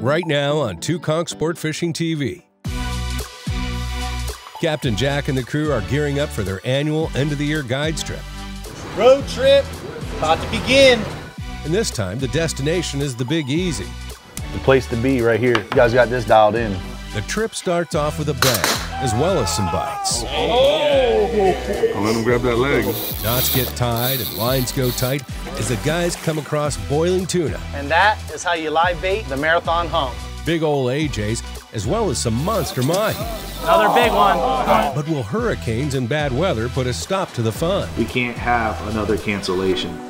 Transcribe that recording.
right now on Two Conchs Sport Fishing TV. Captain Jack and the crew are gearing up for their annual end of the year guides trip. Road trip about to begin. And this time, the destination is the Big Easy. The place to be right here. You guys got this dialed in. The trip starts off with a bang, as well as some bites. Oh. I'll let him grab that leg. Knots get tied and lines go tight as the guys come across boiling tuna, And that is how you live bait the marathon hump. big ol' AJs, as well as some monster mahi. Another big one. But will hurricanes and bad weather put a stop to the fun? We can't have another cancellation.